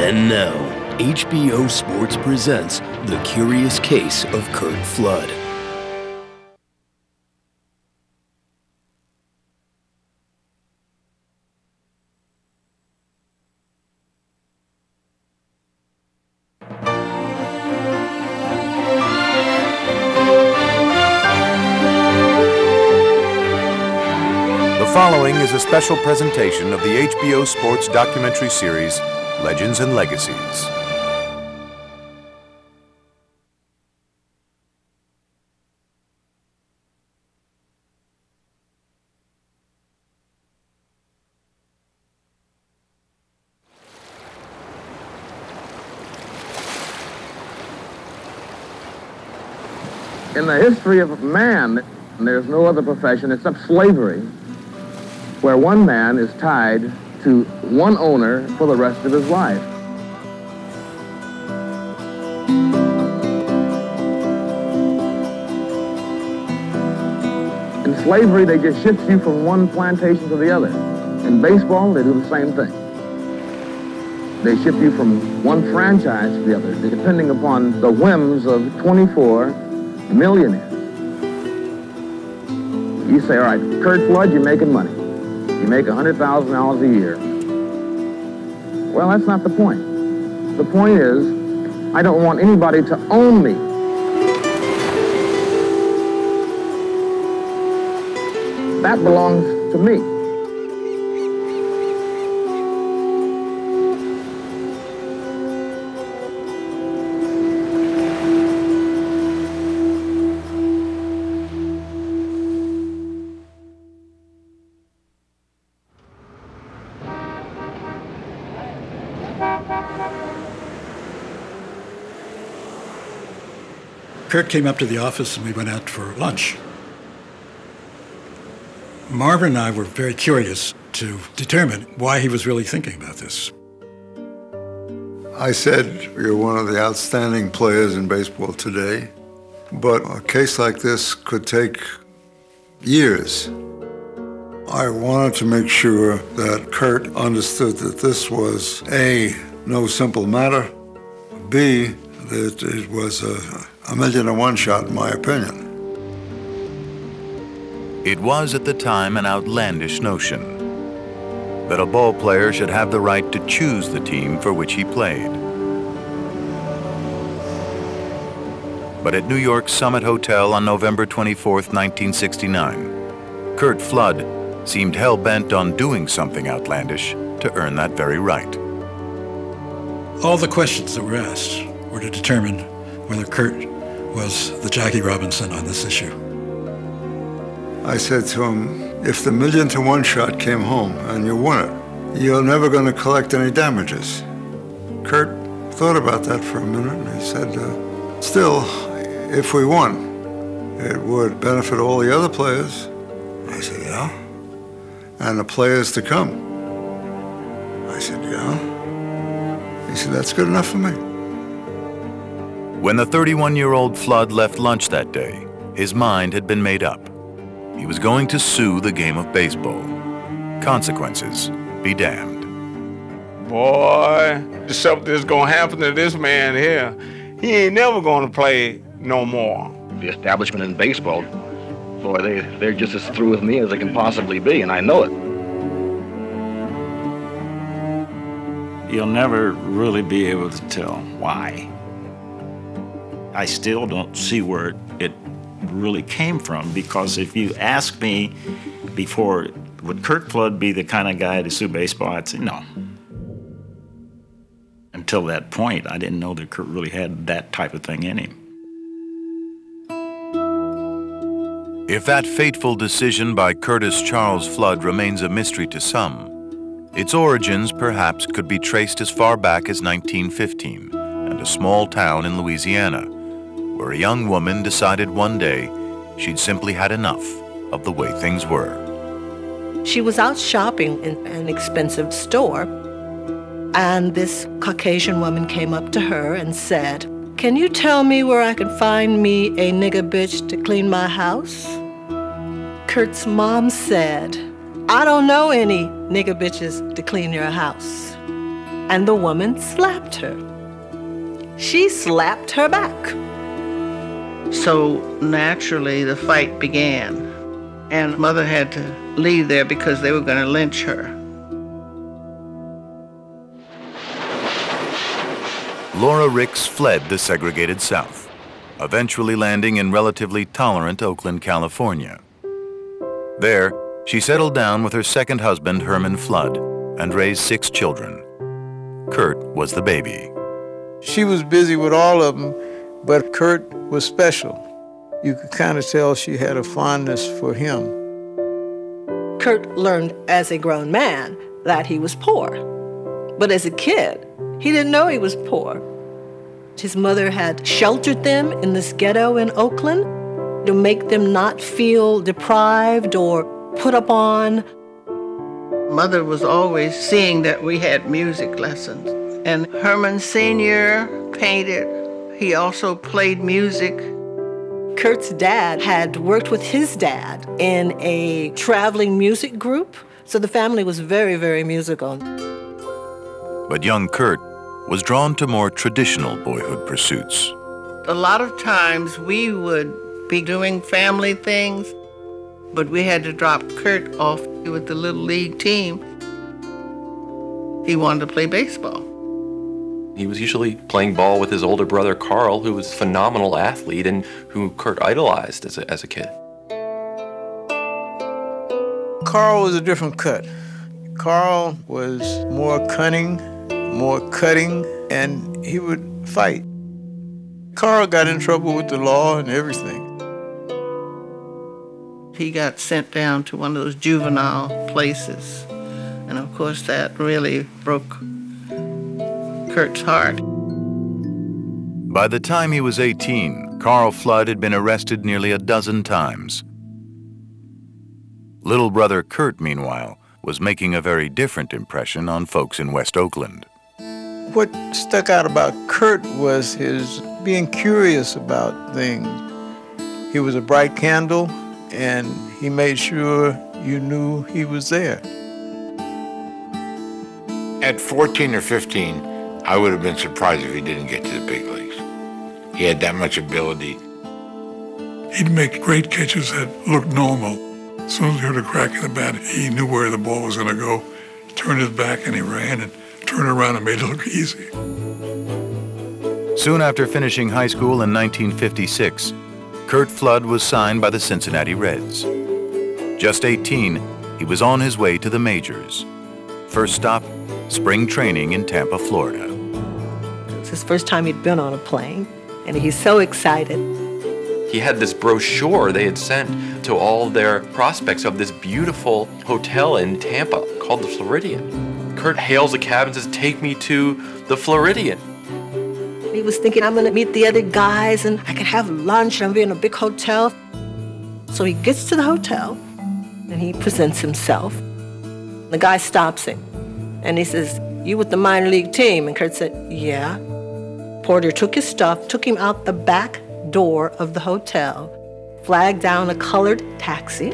And now, HBO Sports presents The Curious Case of Curt Flood. The following is a special presentation of the HBO Sports documentary series, Legends and Legacies. In the history of man, there's no other profession except slavery where one man is tied to one owner for the rest of his life. In slavery, they just shift you from one plantation to the other. In baseball, they do the same thing. They shift you from one franchise to the other, depending upon the whims of 24 millionaires. You say, all right, Curt Flood, you're making money. You make $100,000 a year. Well, that's not the point. The point is, I don't want anybody to own me. That belongs to me. Curt came up to the office and we went out for lunch. Marvin and I were very curious to determine why he was really thinking about this. I said, You're one of the outstanding players in baseball today, but a case like this could take years. I wanted to make sure that Curt understood that this was A, no simple matter, B, that it was a, a million and one shot, in my opinion. It was at the time an outlandish notion that a ball player should have the right to choose the team for which he played. But at New York's Summit Hotel on November 24, 1969, Curt Flood seemed hell-bent on doing something outlandish to earn that very right. All the questions that were asked were to determine whether Curt was the Jackie Robinson on this issue. I said to him, if the million to one shot came home and you won it, you're never going to collect any damages. Curt thought about that for a minute and he said, uh, still, if we won, it would benefit all the other players. I said, yeah. And the players to come. I said, yeah. He said, that's good enough for me. When the 31-year-old Flood left lunch that day, his mind had been made up. He was going to sue the game of baseball. Consequences be damned. Boy, something is gonna happen to this man here. He ain't never gonna play no more. The establishment in baseball, boy, they, they're just as through with me as they can possibly be, and I know it. You'll never really be able to tell why. I still don't see where it really came from because if you ask me before, would Curt Flood be the kind of guy to sue baseball? I'd say no. Until that point, I didn't know that Curt really had that type of thing in him. If that fateful decision by Curtis Charles Flood remains a mystery to some, its origins perhaps could be traced as far back as 1915 and a small town in Louisiana, where a young woman decided one day she'd simply had enough of the way things were. She was out shopping in an expensive store, and this Caucasian woman came up to her and said, Can you tell me where I can find me a nigger bitch to clean my house? Curt's mom said, I don't know any nigger bitches to clean your house. and the woman slapped her. She slapped her back. So naturally, the fight began, and mother had to leave there because they were going to lynch her. Laura Ricks fled the segregated South, eventually landing in relatively tolerant Oakland, California. There, she settled down with her second husband, Herman Flood, and raised six children. Curt was the baby. She was busy with all of them, but Curt was special. You could kind of tell she had a fondness for him. Curt learned as a grown man that he was poor. But as a kid, he didn't know he was poor. His mother had sheltered them in this ghetto in Oakland to make them not feel deprived or put upon. Mother was always seeing that we had music lessons. And Herman Sr. painted. He also played music. Curt's dad had worked with his dad in a traveling music group, so the family was very, very musical. But young Curt was drawn to more traditional boyhood pursuits. A lot of times we would be doing family things, but we had to drop Curt off with the little league team. He wanted to play baseball. He was usually playing ball with his older brother Carl, who was a phenomenal athlete and who Curt idolized as a, as a kid. Carl was a different cut. Carl was more cunning, more cutting, and he would fight. Carl got in trouble with the law and everything. He got sent down to one of those juvenile places. And of course, that really broke Curt's heart. By the time he was 18, Carl Flood had been arrested nearly a dozen times. Little brother Curt, meanwhile, was making a very different impression on folks in West Oakland. What stuck out about Curt was his being curious about things. He was a bright candle, and he made sure you knew he was there. At 14 or 15, I would have been surprised if he didn't get to the big leagues. He had that much ability. He'd make great catches that looked normal. As soon as he heard a crack in the bat, he knew where the ball was going to go. Turned his back and he ran and turned around and made it look easy. Soon after finishing high school in 1956, Curt Flood was signed by the Cincinnati Reds. Just 18, he was on his way to the majors. First stop, spring training in Tampa, Florida. It's his first time he'd been on a plane, and he's so excited. He had this brochure they had sent to all their prospects of this beautiful hotel in Tampa called the Floridian. Curt hails a cab and says, Take me to the Floridian. He was thinking, I'm gonna meet the other guys and I can have lunch and I'll be in a big hotel. So he gets to the hotel and he presents himself. The guy stops him and he says, You with the minor league team? And Curt said, Yeah. Porter took his stuff, took him out the back door of the hotel, flagged down a colored taxi.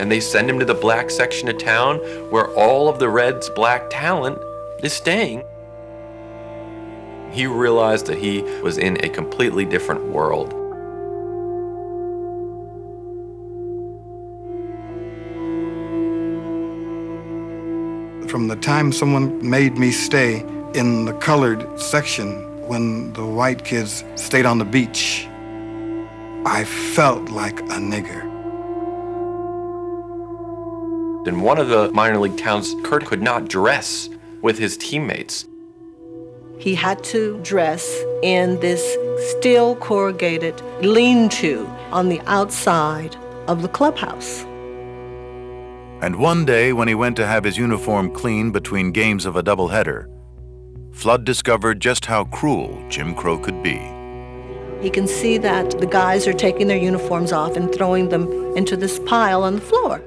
And they send him to the black section of town where all of the Reds' black talent is staying. He realized that he was in a completely different world. From the time someone made me stay in the colored section when the white kids stayed on the beach, I felt like a nigger. In one of the minor league towns, Curt could not dress with his teammates. He had to dress in this steel corrugated lean to on the outside of the clubhouse. And one day, when he went to have his uniform cleaned between games of a doubleheader, Flood discovered just how cruel Jim Crow could be. He can see that the guys are taking their uniforms off and throwing them into this pile on the floor.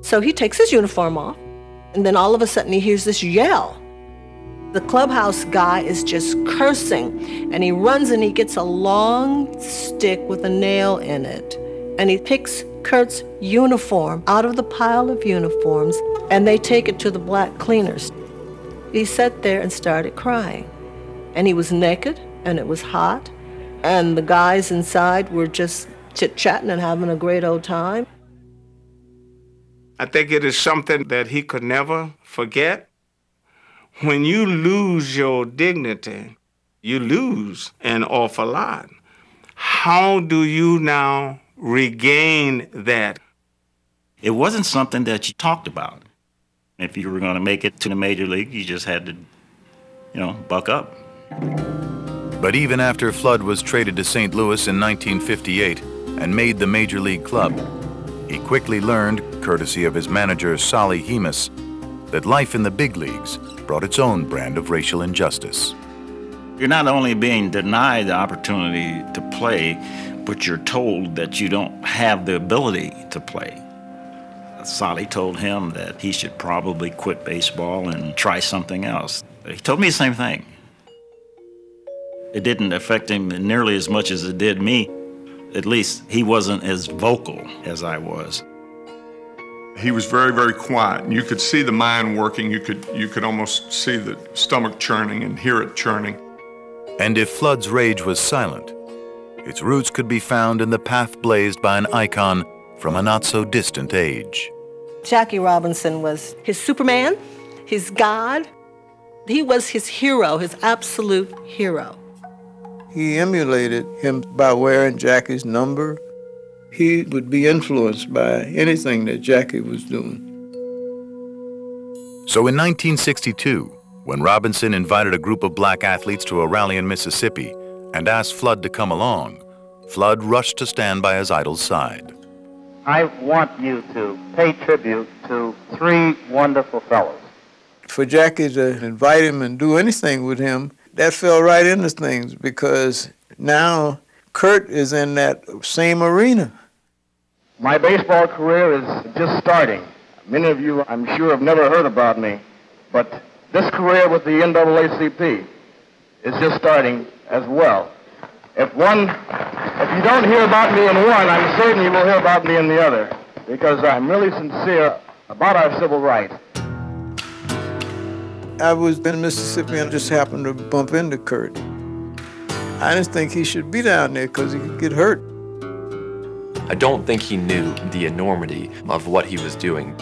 So he takes his uniform off, and then all of a sudden he hears this yell. The clubhouse guy is just cursing, and he runs and he gets a long stick with a nail in it, and he picks Curt's uniform out of the pile of uniforms, and they take it to the black cleaners. He sat there and started crying. And he was naked, and it was hot, and the guys inside were just chit chatting and having a great old time. I think it is something that he could never forget. When you lose your dignity, you lose an awful lot. How do you now regain that? It wasn't something that you talked about. If you were going to make it to the major league, you just had to, you know, buck up. But even after Flood was traded to St. Louis in 1958 and made the major league club, he quickly learned, courtesy of his manager Solly Hemus, that life in the big leagues brought its own brand of racial injustice. You're not only being denied the opportunity to play, but you're told that you don't have the ability to play. Solly told him that he should probably quit baseball and try something else. He told me the same thing. It didn't affect him nearly as much as it did me. At least he wasn't as vocal as I was. He was very, very quiet. And You could see the mind working. You could, you could almost see the stomach churning and hear it churning. And if Flood's rage was silent, its roots could be found in the path blazed by an icon from a not so distant age. Jackie Robinson was his Superman, his God. He was his hero, his absolute hero. He emulated him by wearing Jackie's number. He would be influenced by anything that Jackie was doing. So in 1962, when Robinson invited a group of black athletes to a rally in Mississippi and asked Flood to come along, Flood rushed to stand by his idol's side. I want you to pay tribute to three wonderful fellows. For Jackie to invite him and do anything with him, that fell right into things because now Curt is in that same arena. My baseball career is just starting. Many of you, I'm sure, have never heard about me, but this career with the NAACP is just starting as well. If one, if you don't hear about me in one, I'm certain you will hear about me in the other, because I'm really sincere about our civil rights. I was in Mississippi and just happened to bump into Curt. I didn't think he should be down there because he could get hurt. I don't think he knew the enormity of what he was doing.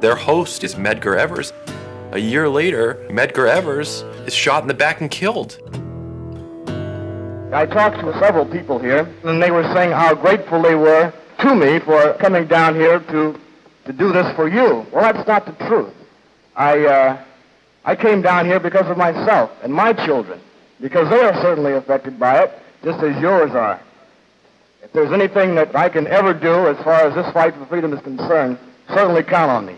Their host is Medgar Evers. A year later, Medgar Evers is shot in the back and killed. I talked to several people here, and they were saying how grateful they were to me for coming down here to, to do this for you. Well, that's not the truth. I, uh, I came down here because of myself and my children, because they are certainly affected by it, just as yours are. If there's anything that I can ever do as far as this fight for freedom is concerned, certainly count on me.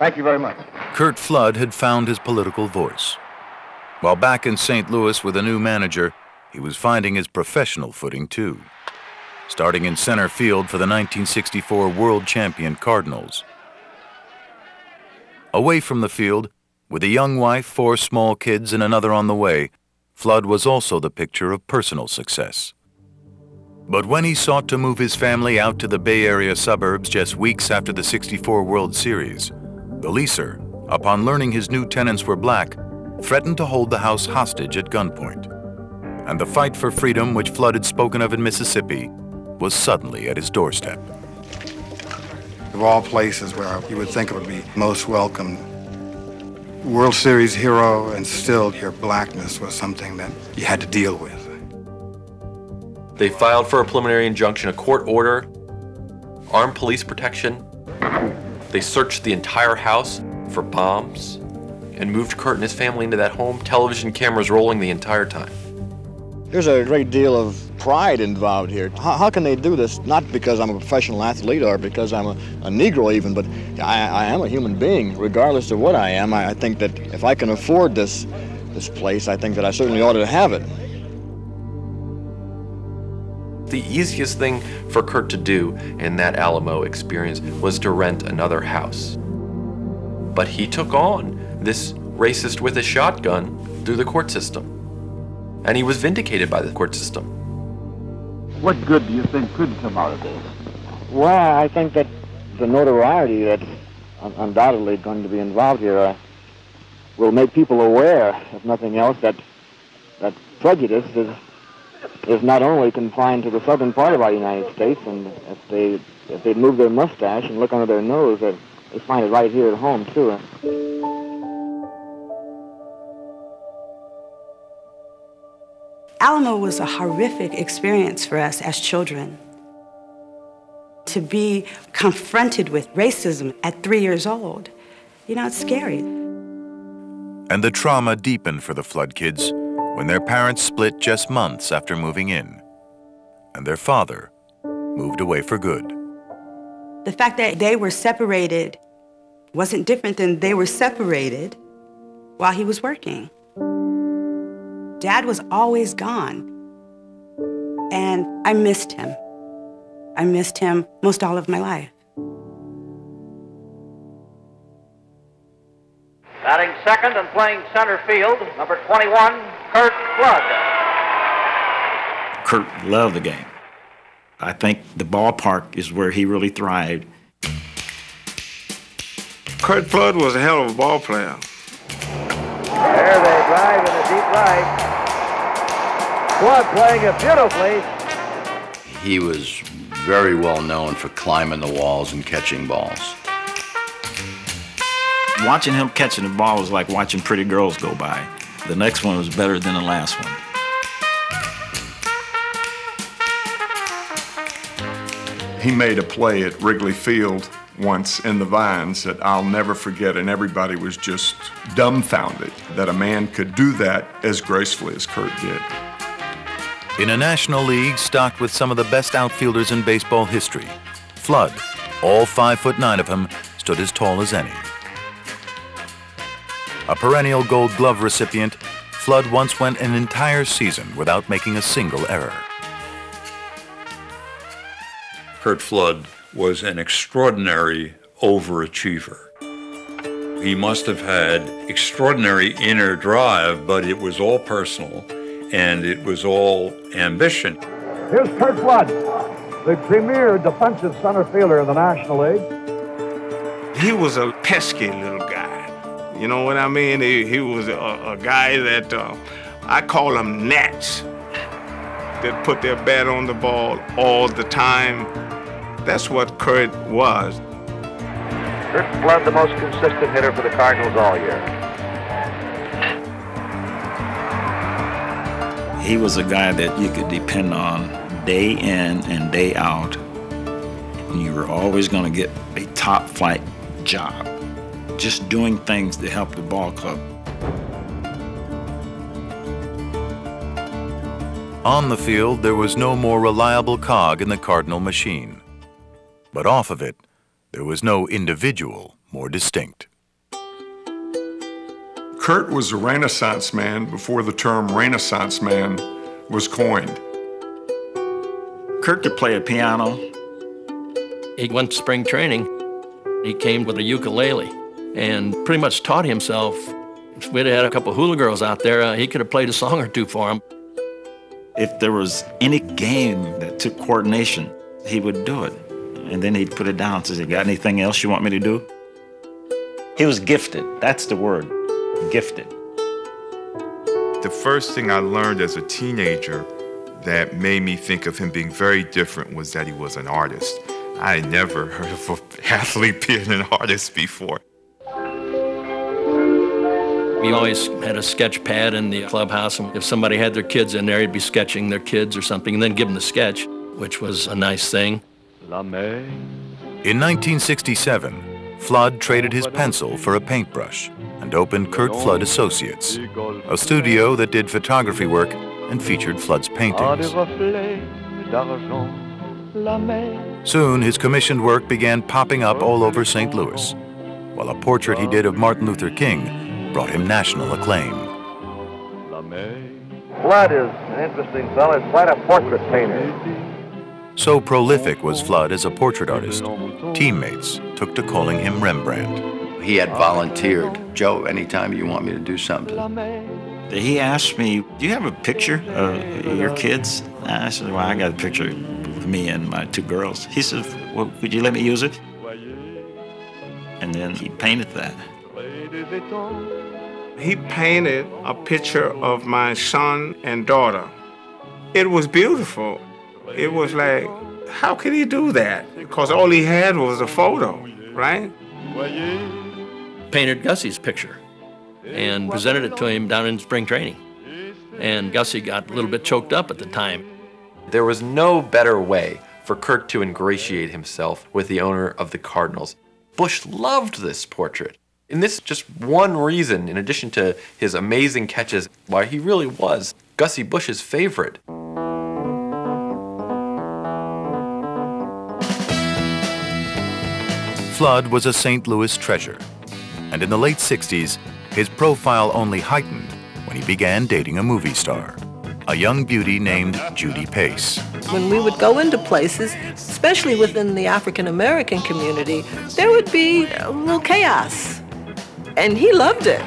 Thank you very much. Curt Flood had found his political voice. While back in St. Louis with a new manager, he was finding his professional footing too. Starting in center field for the 1964 world champion Cardinals. Away from the field, with a young wife, four small kids, and another on the way, Flood was also the picture of personal success. But when he sought to move his family out to the Bay Area suburbs just weeks after the 64 World Series, the leaser, upon learning his new tenants were black, threatened to hold the house hostage at gunpoint. And the fight for freedom which Flood had spoken of in Mississippi was suddenly at his doorstep. Of all places where you would think it would be most welcome, World Series hero and still your blackness was something that you had to deal with. They filed for a preliminary injunction, a court order, armed police protection. They searched the entire house for bombs and moved Curt and his family into that home, television cameras rolling the entire time. There's a great deal of pride involved here. How, how, can they do this? Not because I'm a professional athlete or because I'm a, a Negro even, but I, I, am a human being, regardless of what I am. I, I think that if I can afford this, this place, I think that I certainly ought to have it. The easiest thing for Curt to do in that Alamo experience was to rent another house. But he took on this racist with a shotgun through the court system. And he was vindicated by the court system. What good do you think could come out of this? Well, I think that the notoriety that's undoubtedly going to be involved here, uh, will make people aware, if nothing else, that that prejudice is is not only confined to the southern part of our United States, and if they if they move their mustache and look under their nose, they, they find it right here at home too. Alamo was a horrific experience for us as children. To be confronted with racism at three years old, you know, it's scary. And the trauma deepened for the Flood kids when their parents split just months after moving in, and their father moved away for good. The fact that they were separated wasn't different than they were separated while he was working. Dad was always gone. And I missed him. I missed him most all of my life. Batting second and playing center field, number 21, Curt Flood. Curt loved the game. I think the ballpark is where he really thrived. Curt Flood was a hell of a ball player. There they drive in a deep right. Flood playing it beautifully. He was very well known for climbing the walls and catching balls. Watching him catching the ball was like watching pretty girls go by. The next one was better than the last one. He made a play at Wrigley Field once in the Vines that I'll never forget, and everybody was just dumbfounded that a man could do that as gracefully as Curt did. In a National League stocked with some of the best outfielders in baseball history, Flood, all five foot nine of him, stood as tall as any. A perennial gold glove recipient, Flood once went an entire season without making a single error. Curt Flood was an extraordinary overachiever. He must have had extraordinary inner drive, but it was all personal and it was all ambition. Here's Curt Flood, the premier defensive center fielder in the National League. He was a pesky little guy. You know what I mean? He, he was a, a guy that uh, I call him Nats that put their bat on the ball all the time. That's what Curt was. Curt Flood, the most consistent hitter for the Cardinals all year. He was a guy that you could depend on day in and day out. And you were always going to get a top flight job, just doing things to help the ball club. On the field, there was no more reliable cog in the Cardinal machine. But off of it, there was no individual more distinct. Curt was a Renaissance man before the term Renaissance man was coined. Curt could play a piano. He went to spring training. He came with a ukulele and pretty much taught himself. If we'd had a couple hula girls out there, uh, he could have played a song or two for them. If there was any game that took coordination, he would do it. And then he'd put it down and say, got anything else you want me to do? He was gifted. That's the word, gifted. The first thing I learned as a teenager that made me think of him being very different was that he was an artist. I had never heard of an athlete being an artist before. We always had a sketch pad in the clubhouse, and if somebody had their kids in there, he'd be sketching their kids or something, and then give them the sketch, which was a nice thing. In 1967, Flood traded his pencil for a paintbrush and opened Curt Flood Associates, a studio that did photography work and featured Flood's paintings. Soon, his commissioned work began popping up all over St. Louis, while a portrait he did of Martin Luther King brought him national acclaim. Flood is an interesting fellow. He's quite a portrait painter. So prolific was Flood as a portrait artist, teammates took to calling him Rembrandt. He had volunteered, Joe, anytime you want me to do something. He asked me, Do you have a picture of your kids? I said, Well, I got a picture of me and my two girls. He said, Well, could you let me use it? And then he painted that. He painted a picture of my son and daughter. It was beautiful. It was like, how could he do that? Because all he had was a photo, right? Painted Gussie's picture and presented it to him down in spring training. And Gussie got a little bit choked up at the time. There was no better way for Curt to ingratiate himself with the owner of the Cardinals. Busch loved this portrait. And this is just one reason, in addition to his amazing catches, why he really was Gussie Busch's favorite. Flood was a St. Louis treasure, and in the late 60s, his profile only heightened when he began dating a movie star, a young beauty named Judy Pace. When we would go into places, especially within the African American community, there would be a little chaos. And he loved it.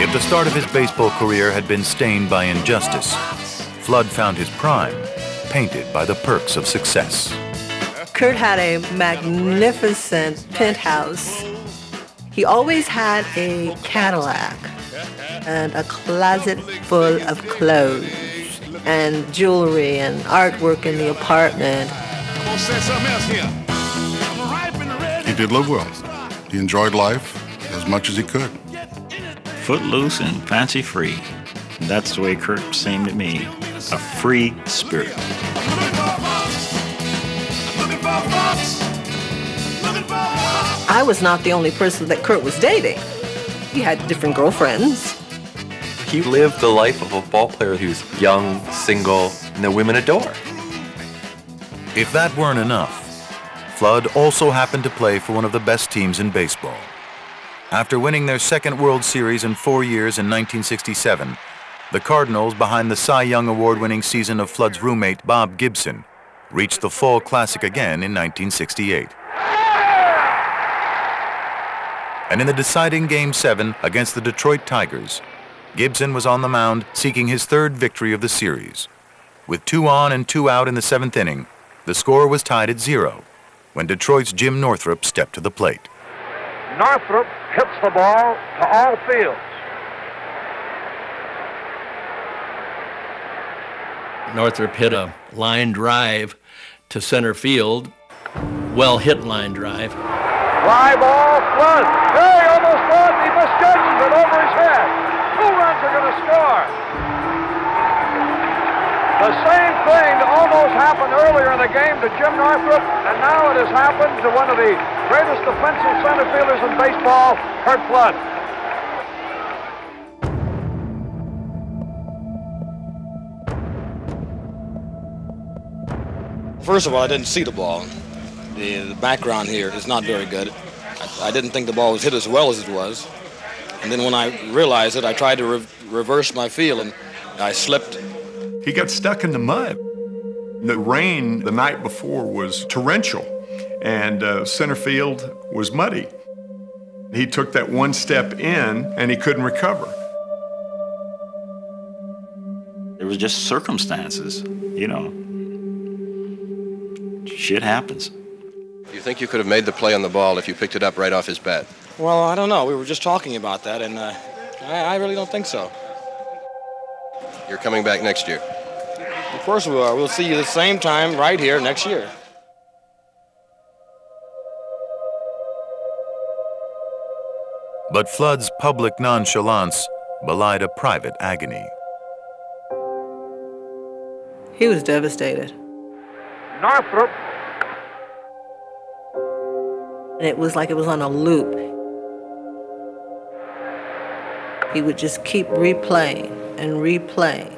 If the start of his baseball career had been stained by injustice, Flood found his prime painted by the perks of success. Curt had a magnificent penthouse. He always had a Cadillac and a closet full of clothes and jewelry and artwork in the apartment. He did live well. He enjoyed life as much as he could. Footloose and fancy free. That's the way Curt seemed to me. A free spirit. I was not the only person that Curt was dating. He had different girlfriends. He lived the life of a ball player who's young, single, and the women adore. If that weren't enough, Flood also happened to play for one of the best teams in baseball. After winning their second World Series in four years in 1967, the Cardinals, behind the Cy Young Award winning season of Flood's roommate Bob Gibson, reached the Fall Classic again in 1968. And in the deciding Game 7 against the Detroit Tigers, Gibson was on the mound seeking his third victory of the series. With two on and two out in the seventh inning, the score was tied at zero when Detroit's Jim Northrup stepped to the plate. Northrup hits the ball to all fields. Northrup hit a line drive to center field. Well hit line drive. Fly ball, Flood. Hey, almost won. He misjudges it over his head. Two runs are going to score. The same thing almost happened earlier in the game to Jim Northrup, and now it has happened to one of the greatest defensive center fielders in baseball, Curt Flood. First of all, I didn't see the ball. The, the background here is not very good. I, I, didn't think the ball was hit as well as it was. And then when I realized it, I tried to re reverse my feel and I slipped. He got stuck in the mud. The rain the night before was torrential, and uh, center field was muddy. He took that one step in and he couldn't recover. It was just circumstances, you know. Shit happens. Do you think you could have made the play on the ball if you picked it up right off his bat? Well, I don't know. We were just talking about that, and uh, I, I really don't think so. You're coming back next year. Of course we are. We'll see you the same time right here next year. But Flood's public nonchalance belied a private agony. He was devastated. Northrup. And it was like it was on a loop. He would just keep replaying and replaying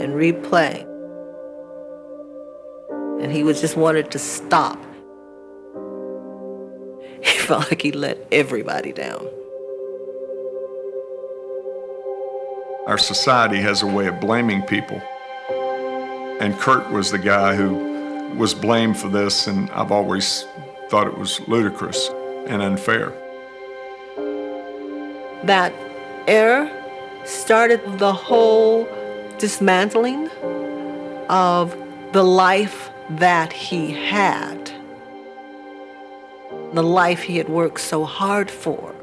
and replaying. And he was just wanted to stop. He felt like he let everybody down. Our society has a way of blaming people. And Curt was the guy who was blamed for this, and I've always thought it was ludicrous and unfair. That error started the whole dismantling of the life that he had, the life he had worked so hard for.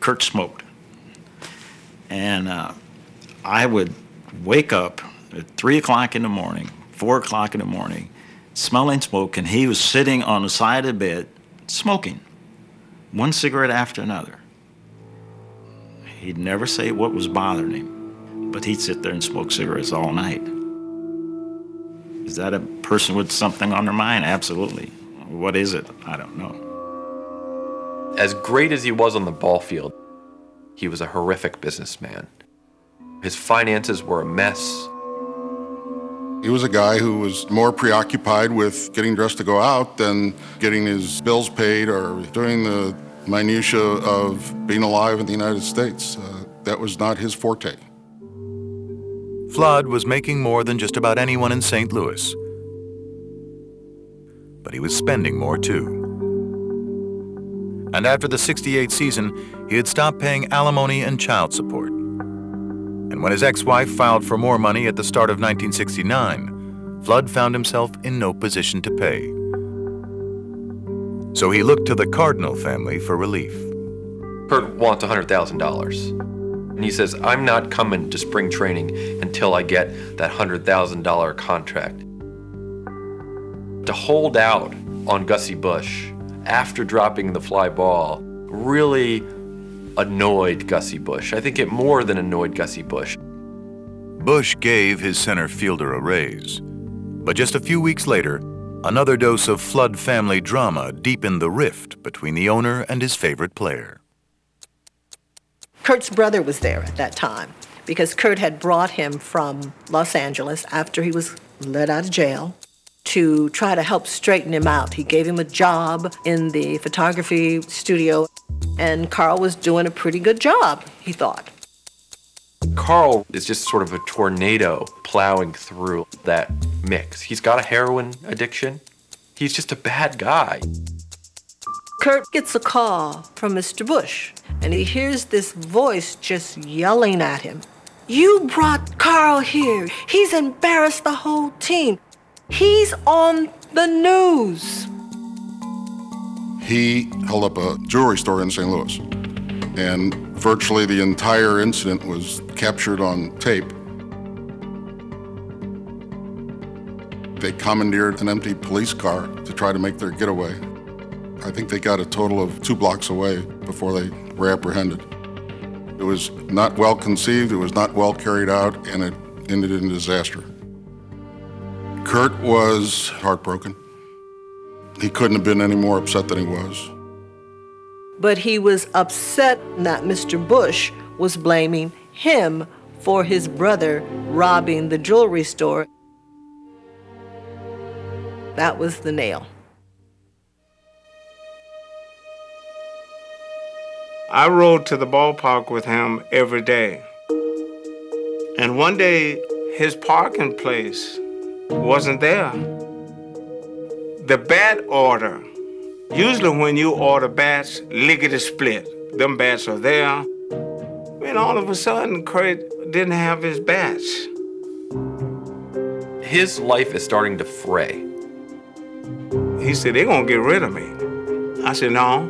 Curt smoked. And uh, I would wake up at 3 o'clock in the morning, 4 o'clock in the morning, smelling smoke, and he was sitting on the side of the bed smoking, one cigarette after another. He'd never say what was bothering him, but he'd sit there and smoke cigarettes all night. Is that a person with something on their mind? Absolutely. What is it? I don't know. As great as he was on the ball field, he was a horrific businessman. His finances were a mess. He was a guy who was more preoccupied with getting dressed to go out than getting his bills paid or doing the minutia of being alive in the United States. Uh, that was not his forte. Flood was making more than just about anyone in St. Louis. But he was spending more too. And after the 68 season, he had stopped paying alimony and child support. And when his ex-wife filed for more money at the start of 1969, Flood found himself in no position to pay. So he looked to the Cardinal family for relief. Curt wants $100,000. And he says, I'm not coming to spring training until I get that $100,000 contract. To hold out on Gussie Busch after dropping the fly ball really annoyed Gussie Busch. I think it more than annoyed Gussie Busch. Busch gave his center fielder a raise. But just a few weeks later, another dose of Flood family drama deepened the rift between the owner and his favorite player. Curt's brother was there at that time because Curt had brought him from Los Angeles after he was let out of jail to try to help straighten him out. He gave him a job in the photography studio, and Carl was doing a pretty good job, he thought. Carl is just sort of a tornado plowing through that mix. He's got a heroin addiction. He's just a bad guy. Curt gets a call from Mr. Busch, and he hears this voice just yelling at him. You brought Carl here. He's embarrassed the whole team. He's on the news. He held up a jewelry store in St. Louis, and virtually the entire incident was captured on tape. They commandeered an empty police car to try to make their getaway. I think they got a total of two blocks away before they were apprehended. It was not well conceived, it was not well carried out, and it ended in disaster. Curt was heartbroken. He couldn't have been any more upset than he was. But he was upset that Mr. Busch was blaming him for his brother robbing the jewelry store. That was the nail. I rode to the ballpark with him every day. And one day, his parking place wasn't there. The bat order, usually when you order bats, lickety split. Them bats are there. And all of a sudden, Curt didn't have his bats. His life is starting to fray. He said, they're gonna get rid of me. I said, no,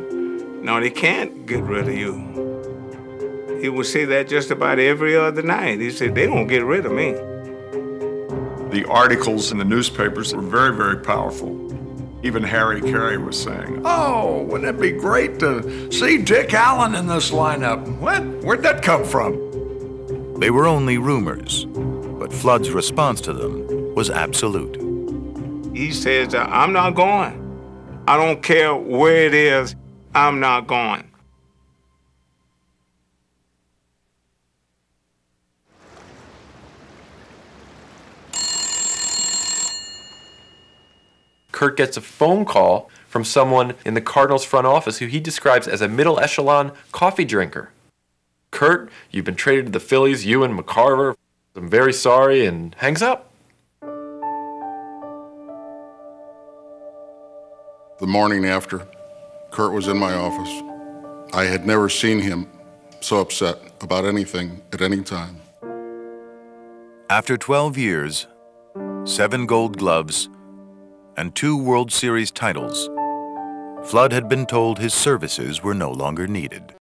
no, they can't get rid of you. He would say that just about every other night. He said, they're gonna get rid of me. The articles in the newspapers were very, very powerful. Even Harry Caray was saying, Oh, wouldn't it be great to see Dick Allen in this lineup? What? Where'd that come from? They were only rumors, but Flood's response to them was absolute. He says, I'm not going. I don't care where it is, I'm not going. Curt gets a phone call from someone in the Cardinals front office who he describes as a middle echelon coffee drinker. Curt, you've been traded to the Phillies, you and McCarver. I'm very sorry, and hangs up. The morning after, Curt was in my office. I had never seen him so upset about anything at any time. After 12 years, seven gold gloves, and two World Series titles, Flood had been told his services were no longer needed.